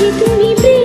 আছি তুমি